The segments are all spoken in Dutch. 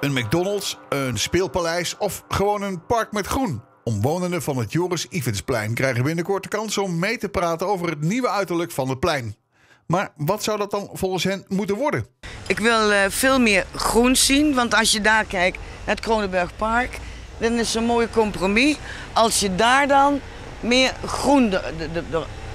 Een McDonald's, een speelpaleis of gewoon een park met groen? Omwonenden van het Joris Ivensplein krijgen binnenkort de kans om mee te praten over het nieuwe uiterlijk van het plein. Maar wat zou dat dan volgens hen moeten worden? Ik wil uh, veel meer groen zien, want als je daar kijkt, het Kronenbergpark, dan is het een mooi compromis. Als je daar dan meer groen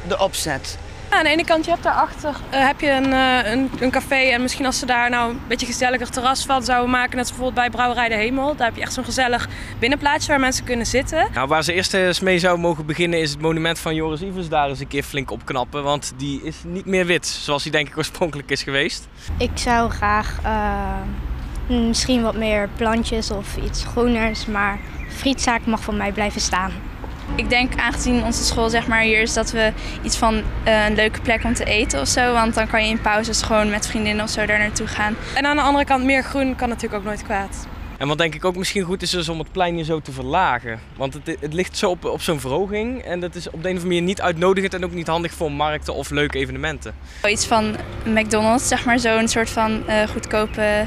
erop zet. Ja, aan de ene kant, je hebt daarachter uh, heb je een, uh, een, een, café. En misschien als ze daar nou een beetje gezelliger terras van zouden maken. Net bijvoorbeeld bij Brouwerij de Hemel. Daar heb je echt zo'n gezellig binnenplaatsje waar mensen kunnen zitten. Nou, waar ze eerst eens mee zou mogen beginnen is het monument van Joris Ivers daar eens een keer flink opknappen. Want die is niet meer wit, zoals die denk ik oorspronkelijk is geweest. Ik zou graag uh, misschien wat meer plantjes of iets groeners. Maar frietzaak mag van mij blijven staan. Ik denk aangezien onze school zeg maar hier is dat we iets van uh, een leuke plek om te eten of zo. Want dan kan je in pauzes gewoon met vriendinnen of zo daar naartoe gaan. En aan de andere kant meer groen kan natuurlijk ook nooit kwaad. En wat denk ik ook misschien goed is, is om het plein hier zo te verlagen. Want het, het ligt zo op, op zo'n verhoging. En dat is op de een of andere manier niet uitnodigend en ook niet handig voor markten of leuke evenementen. Iets van McDonald's, zeg maar, zo'n soort van uh, goedkope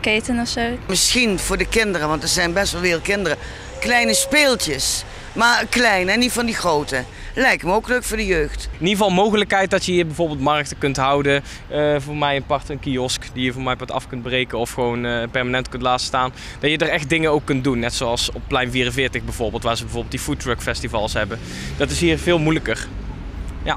keten of zo. Misschien voor de kinderen, want er zijn best wel veel kinderen, kleine speeltjes. Maar klein en niet van die grote. Lijkt me ook leuk voor de jeugd. In ieder geval mogelijkheid dat je hier bijvoorbeeld markten kunt houden. Uh, voor mij een een kiosk die je voor mij wat af kunt breken of gewoon uh, permanent kunt laten staan. Dat je er echt dingen ook kunt doen. Net zoals op plein 44 bijvoorbeeld, waar ze bijvoorbeeld die foodtruck festivals hebben. Dat is hier veel moeilijker. Ja.